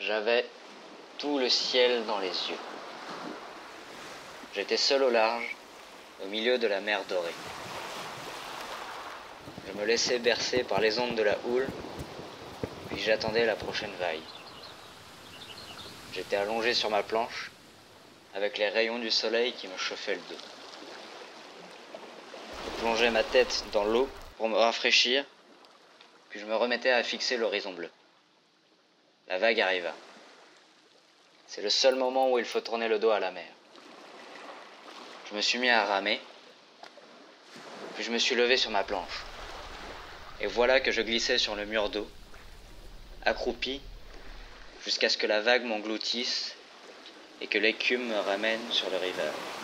J'avais tout le ciel dans les yeux. J'étais seul au large, au milieu de la mer dorée. Je me laissais bercer par les ondes de la houle, puis j'attendais la prochaine vague. J'étais allongé sur ma planche, avec les rayons du soleil qui me chauffaient le dos. Je plongeais ma tête dans l'eau pour me rafraîchir, puis je me remettais à fixer l'horizon bleu. La vague arriva. C'est le seul moment où il faut tourner le dos à la mer. Je me suis mis à ramer, puis je me suis levé sur ma planche. Et voilà que je glissais sur le mur d'eau, accroupi, jusqu'à ce que la vague m'engloutisse et que l'écume me ramène sur le rivage.